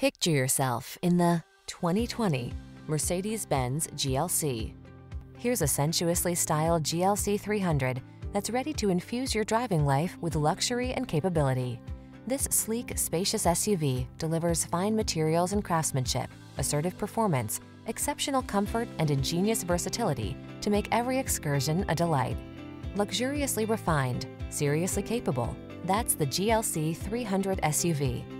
Picture yourself in the 2020 Mercedes-Benz GLC. Here's a sensuously styled GLC 300 that's ready to infuse your driving life with luxury and capability. This sleek, spacious SUV delivers fine materials and craftsmanship, assertive performance, exceptional comfort, and ingenious versatility to make every excursion a delight. Luxuriously refined, seriously capable, that's the GLC 300 SUV.